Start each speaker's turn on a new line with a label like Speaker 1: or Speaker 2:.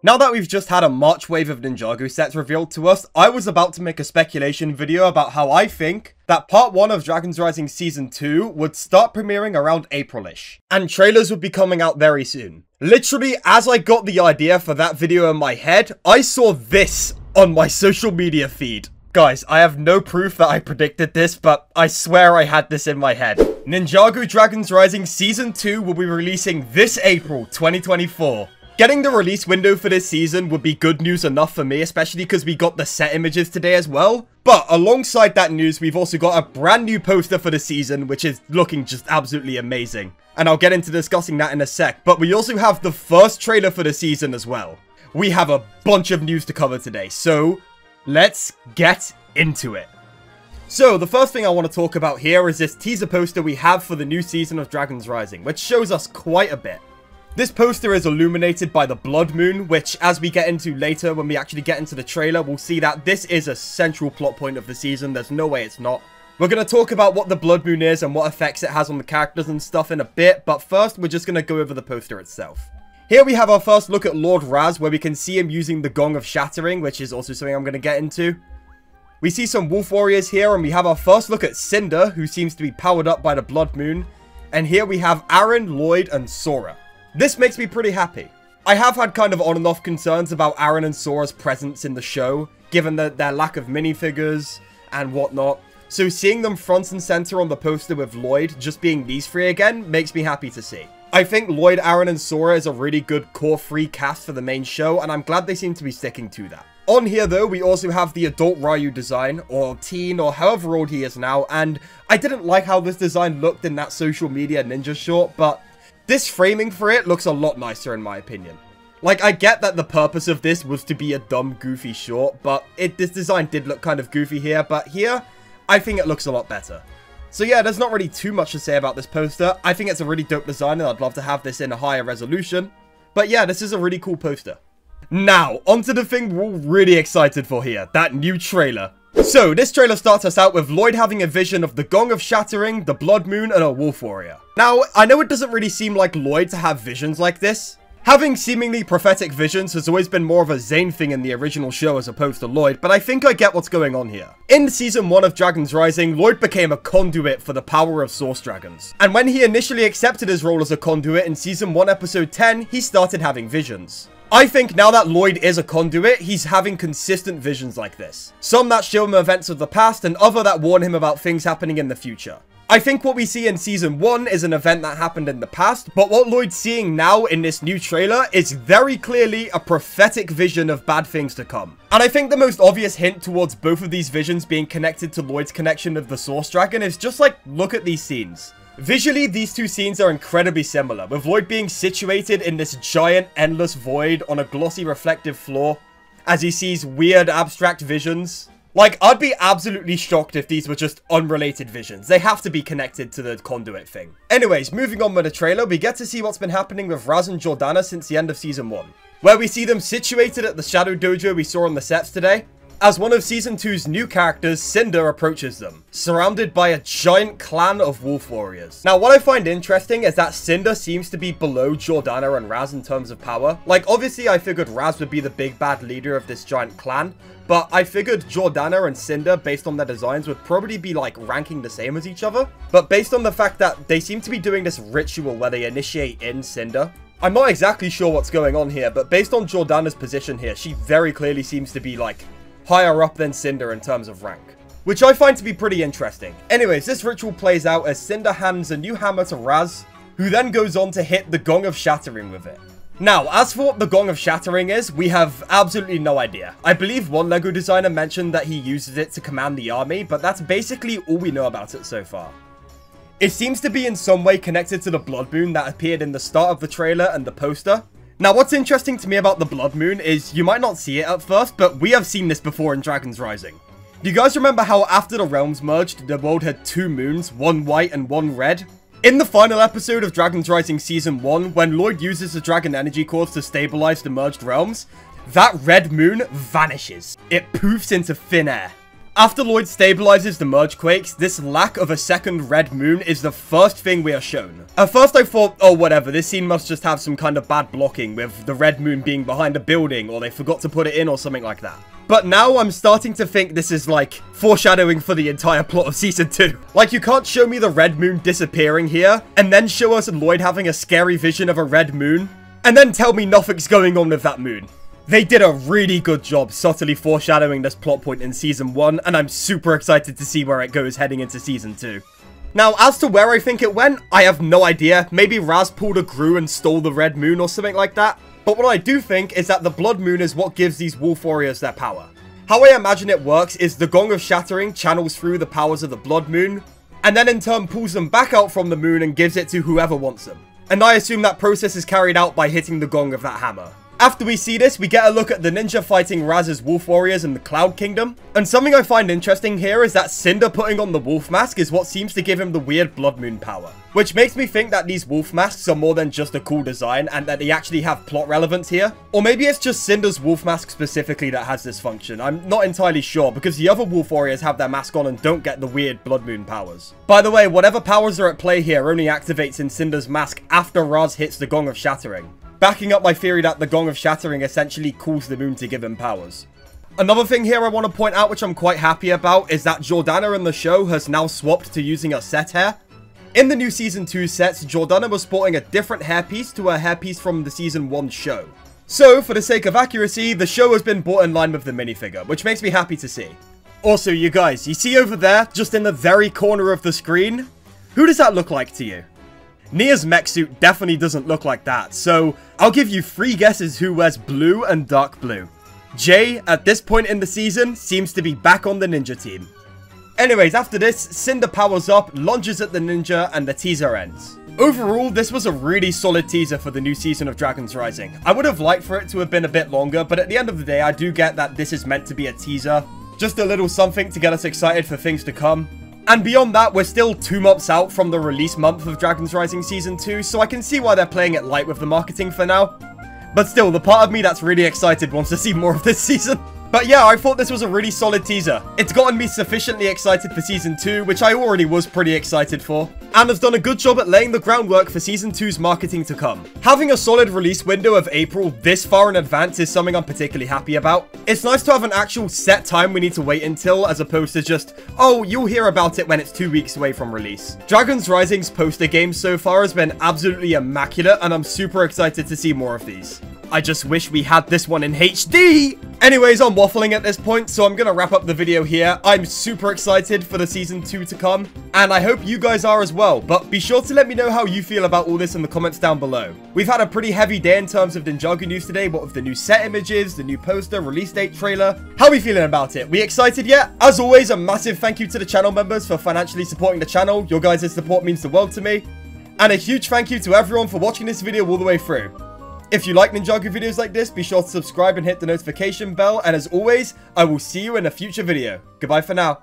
Speaker 1: Now that we've just had a March wave of Ninjago sets revealed to us, I was about to make a speculation video about how I think that part 1 of Dragons Rising Season 2 would start premiering around April-ish, and trailers would be coming out very soon. Literally, as I got the idea for that video in my head, I saw this on my social media feed. Guys, I have no proof that I predicted this, but I swear I had this in my head. Ninjago Dragons Rising Season 2 will be releasing this April 2024. Getting the release window for this season would be good news enough for me, especially because we got the set images today as well. But alongside that news, we've also got a brand new poster for the season, which is looking just absolutely amazing. And I'll get into discussing that in a sec. But we also have the first trailer for the season as well. We have a bunch of news to cover today, so let's get into it. So, the first thing I want to talk about here is this teaser poster we have for the new season of Dragons Rising, which shows us quite a bit. This poster is illuminated by the Blood Moon, which as we get into later, when we actually get into the trailer, we'll see that this is a central plot point of the season. There's no way it's not. We're going to talk about what the Blood Moon is and what effects it has on the characters and stuff in a bit, but first we're just going to go over the poster itself. Here we have our first look at Lord Ras, where we can see him using the Gong of Shattering, which is also something I'm going to get into. We see some Wolf Warriors here, and we have our first look at Cinder, who seems to be powered up by the Blood Moon. And here we have Arin, Lloyd, and Sora. This makes me pretty happy. I have had kind of on and off concerns about Arin and Sora's presence in the show, given the, their lack of minifigures and whatnot. So seeing them front and center on the poster with Lloyd just being these three again makes me happy to see. I think Lloyd, Arin, and Sora is a really good core free cast for the main show, and I'm glad they seem to be sticking to that. On here, though, we also have the adult Ryu design, or teen, or however old he is now, and I didn't like how this design looked in that social media ninja short, but this framing for it looks a lot nicer in my opinion. Like, I get that the purpose of this was to be a dumb, goofy short, but it this design did look kind of goofy here, but here, I think it looks a lot better. So yeah, there's not really too much to say about this poster. I think it's a really dope design, and I'd love to have this in a higher resolution. But yeah, this is a really cool poster. Now, onto the thing we're really excited for here, that new trailer. So, this trailer starts us out with Lloyd having a vision of the Gong of Shattering, the Blood Moon, and a Wolf Warrior. Now, I know it doesn't really seem like Lloyd to have visions like this. Having seemingly prophetic visions has always been more of a Zane thing in the original show as opposed to Lloyd, but I think I get what's going on here. In Season 1 of Dragons Rising, Lloyd became a conduit for the power of Source Dragons. And when he initially accepted his role as a conduit in Season 1 Episode 10, he started having visions. I think now that Lloyd is a conduit, he's having consistent visions like this. Some that show him events of the past, and other that warn him about things happening in the future. I think what we see in Season 1 is an event that happened in the past, but what Lloyd's seeing now in this new trailer is very clearly a prophetic vision of bad things to come. And I think the most obvious hint towards both of these visions being connected to Lloyd's connection of the Source Dragon is just like, look at these scenes. Visually, these two scenes are incredibly similar, with Lloyd being situated in this giant endless void on a glossy reflective floor as he sees weird abstract visions. Like, I'd be absolutely shocked if these were just unrelated visions. They have to be connected to the conduit thing. Anyways, moving on with the trailer, we get to see what's been happening with Ras and Jordana since the end of Season 1. Where we see them situated at the Shadow Dojo we saw on the sets today, as one of Season 2's new characters, Cinder approaches them, surrounded by a giant clan of wolf warriors. Now, what I find interesting is that Cinder seems to be below Jordana and Ras in terms of power. Like, obviously, I figured Ras would be the big bad leader of this giant clan, but I figured Jordana and Cinder, based on their designs, would probably be, like, ranking the same as each other. But based on the fact that they seem to be doing this ritual where they initiate in Cinder, I'm not exactly sure what's going on here, but based on Jordana's position here, she very clearly seems to be, like, higher up than Cinder in terms of rank. Which I find to be pretty interesting. Anyways, this ritual plays out as Cinder hands a new hammer to Ras, who then goes on to hit the Gong of Shattering with it. Now, as for what the Gong of Shattering is, we have absolutely no idea. I believe one LEGO designer mentioned that he uses it to command the army, but that's basically all we know about it so far. It seems to be in some way connected to the Blood Moon that appeared in the start of the trailer and the poster, now, what's interesting to me about the Blood Moon is you might not see it at first, but we have seen this before in Dragons Rising. Do you guys remember how after the realms merged, the world had two moons, one white and one red? In the final episode of Dragons Rising Season 1, when Lloyd uses the Dragon Energy Cores to stabilize the merged realms, that red moon vanishes. It poofs into thin air. After Lloyd stabilizes the Merge Quakes, this lack of a second red moon is the first thing we are shown. At first I thought, oh whatever, this scene must just have some kind of bad blocking with the red moon being behind a building or they forgot to put it in or something like that. But now I'm starting to think this is like foreshadowing for the entire plot of season 2. Like you can't show me the red moon disappearing here and then show us Lloyd having a scary vision of a red moon and then tell me nothing's going on with that moon. They did a really good job subtly foreshadowing this plot point in Season 1, and I'm super excited to see where it goes heading into Season 2. Now, as to where I think it went, I have no idea. Maybe Ras pulled a Gru and stole the Red Moon or something like that. But what I do think is that the Blood Moon is what gives these Wolf Warriors their power. How I imagine it works is the Gong of Shattering channels through the powers of the Blood Moon, and then in turn pulls them back out from the moon and gives it to whoever wants them. And I assume that process is carried out by hitting the gong of that hammer. After we see this, we get a look at the ninja fighting Ras's wolf warriors in the Cloud Kingdom. And something I find interesting here is that Cinder putting on the wolf mask is what seems to give him the weird Blood Moon power. Which makes me think that these wolf masks are more than just a cool design and that they actually have plot relevance here. Or maybe it's just Cinder's wolf mask specifically that has this function. I'm not entirely sure because the other wolf warriors have their mask on and don't get the weird Blood Moon powers. By the way, whatever powers are at play here only activates in Cinder's mask after Ras hits the Gong of Shattering backing up my theory that the Gong of Shattering essentially cools the moon to give him powers. Another thing here I want to point out which I'm quite happy about is that Jordana in the show has now swapped to using a set hair. In the new Season 2 sets, Jordana was sporting a different hairpiece to her hairpiece from the Season 1 show. So, for the sake of accuracy, the show has been brought in line with the minifigure, which makes me happy to see. Also, you guys, you see over there, just in the very corner of the screen? Who does that look like to you? Nya's mech suit definitely doesn't look like that, so I'll give you three guesses who wears blue and dark blue. Jay, at this point in the season, seems to be back on the ninja team. Anyways, after this, Cinder powers up, lunges at the ninja, and the teaser ends. Overall, this was a really solid teaser for the new season of Dragons Rising. I would have liked for it to have been a bit longer, but at the end of the day, I do get that this is meant to be a teaser. Just a little something to get us excited for things to come. And beyond that, we're still two months out from the release month of Dragons Rising Season 2, so I can see why they're playing it light with the marketing for now. But still, the part of me that's really excited wants to see more of this season. But yeah, I thought this was a really solid teaser. It's gotten me sufficiently excited for Season 2, which I already was pretty excited for, and has done a good job at laying the groundwork for Season 2's marketing to come. Having a solid release window of April this far in advance is something I'm particularly happy about. It's nice to have an actual set time we need to wait until, as opposed to just, oh, you'll hear about it when it's two weeks away from release. Dragons Rising's poster game so far has been absolutely immaculate, and I'm super excited to see more of these. I just wish we had this one in HD! Anyways, I'm waffling at this point, so I'm gonna wrap up the video here. I'm super excited for the Season 2 to come, and I hope you guys are as well, but be sure to let me know how you feel about all this in the comments down below. We've had a pretty heavy day in terms of Ninjago news today, what with the new set images, the new poster, release date trailer. How are we feeling about it? We excited yet? As always, a massive thank you to the channel members for financially supporting the channel. Your guys' support means the world to me. And a huge thank you to everyone for watching this video all the way through. If you like Ninjago videos like this, be sure to subscribe and hit the notification bell. And as always, I will see you in a future video. Goodbye for now.